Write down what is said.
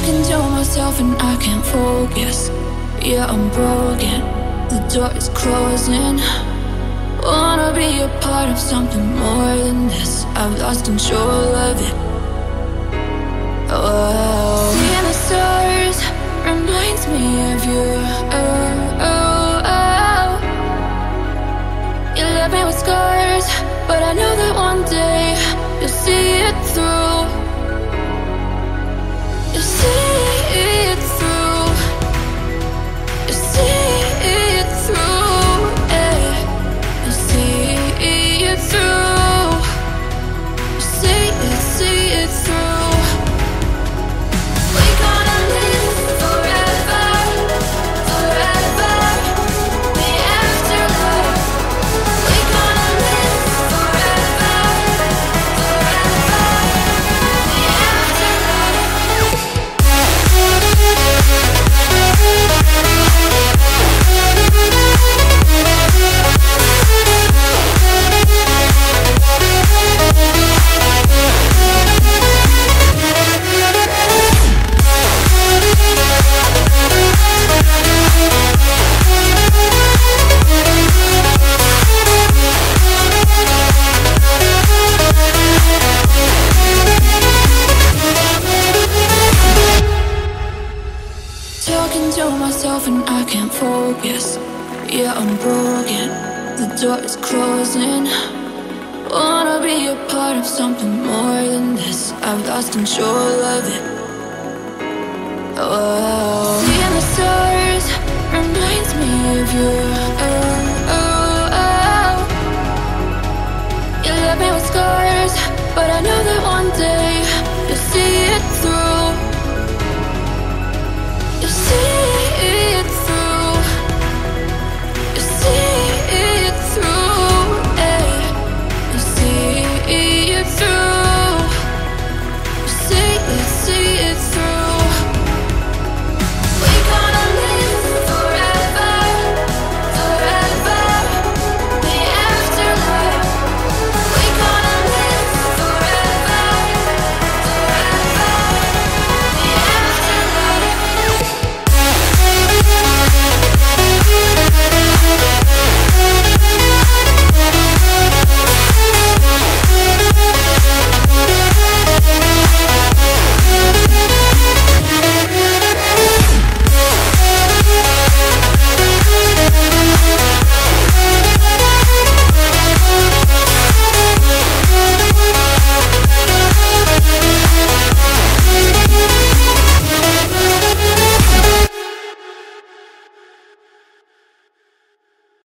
Talking to myself and I can't focus. Yeah, I'm broken. The door is closing. Wanna be a part of something more than this. I've lost control of it. Oh, seeing the stars reminds me of you. Oh, oh, oh. You left me with scars, but I know that one day you'll see it through. Myself and I can't focus. Yeah, I'm broken. The door is closing. Wanna be a part of something more than this. I've lost control of it. Oh, seeing the stars reminds me of you.